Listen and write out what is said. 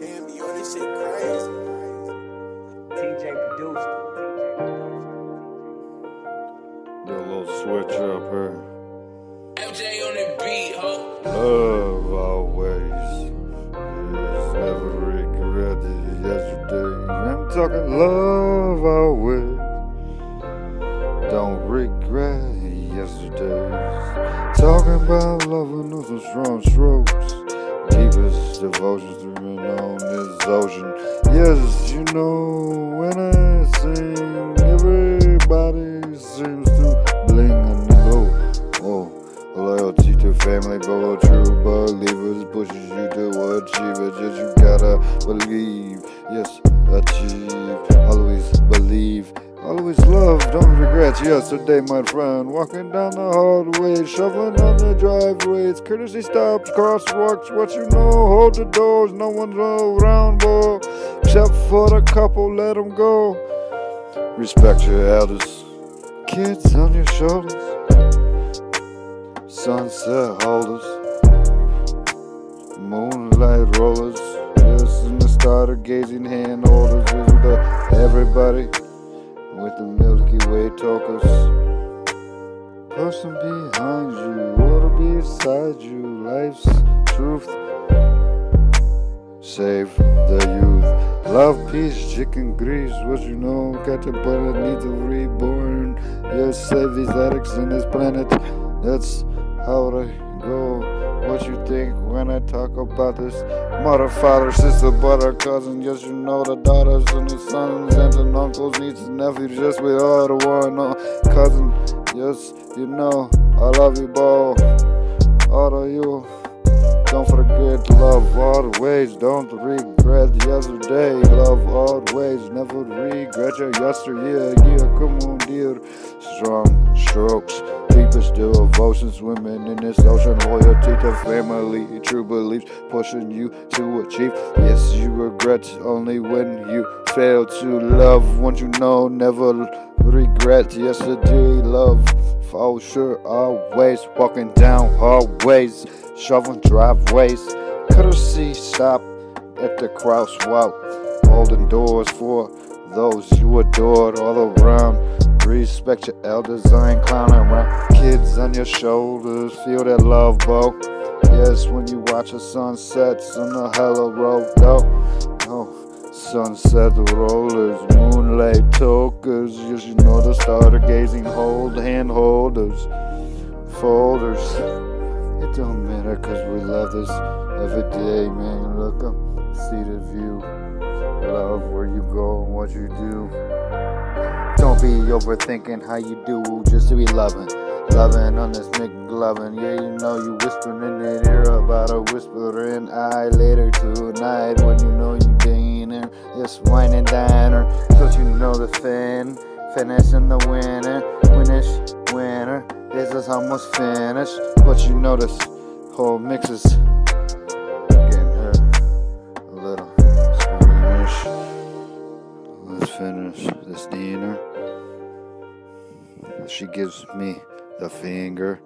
Damn, yo, this shit crazy. TJ produced Do a little switch up here. MJ on the beat, ho. Love always is never regretted yesterday. I'm talking love always. Don't regret yesterdays. Talking about loving with some strong strokes. Deepest devotions to be known as ocean. Yes, you know when I sing, everybody seems to bling and glow. Oh. Loyalty to family, but true believers pushes you to achieve it. Just you gotta believe, yes, achieve. Yesterday, my friend. Walking down the hallway, shoveling on the driveways. Courtesy stops, crosswalks. What you know, hold the doors. No one's around, boy, except for the couple. Let them go. Respect your elders. Kids on your shoulders sunset holders, moonlight rollers, yes, and the starter gazing hand the everybody with the Milky Way talkers. Person behind you, or beside you, life's truth. Save the youth. Love, peace, chicken grease. What you know, Captain Planet needs a reborn. Yes, save these addicts in this planet. That's how I go. What you think when I talk about this? Mother, father, sister, brother, cousin. Yes, you know the daughters and the sons, and uncles, nieces, and nephews. Yes, we are the one. Uh, cousin, yes, you know I love you, boy. All of you. Don't forget love always. Don't regret yesterday. Love always. Never regret your yesteryear. Yeah, come on, dear. Strong strokes. Deepest devotions. Women in this ocean. Loyalty to family. True beliefs pushing you to achieve. Yes, you regret only when you fail to love. Once you know, never regret yesterday. Love for sure. Always walking down hallways shoveling driveways. Courtesy stop at the crosswalk, holding doors for those you adored all around. Respect your elders, I ain't clowning around. Kids on your shoulders, feel that love, bro. Yes, when you watch the sunsets on the hello road, no, Oh, Sunset rollers, moonlight tokers. Yes, you know the starter gazing, hold hand holders, folders. It don't matter cause we love this every day, man. Look up, see the view. Love where you go and what you do. Don't be overthinking how you do, just to be loving. Loving on this McLovin. Yeah, you know you whispering in that ear about a whispering eye later tonight when you know you dinner. Yes, wine and diner. Cause you know the fin. Finishing the winner. Finish winner. This is almost finished. But you know this whole mix is finish this dinner. She gives me the finger.